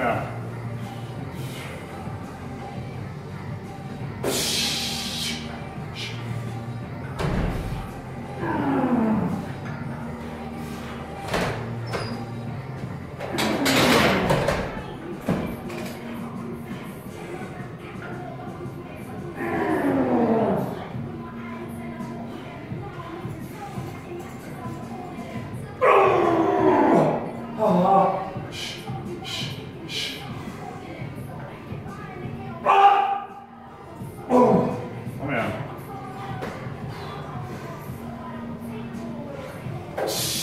well. Shh.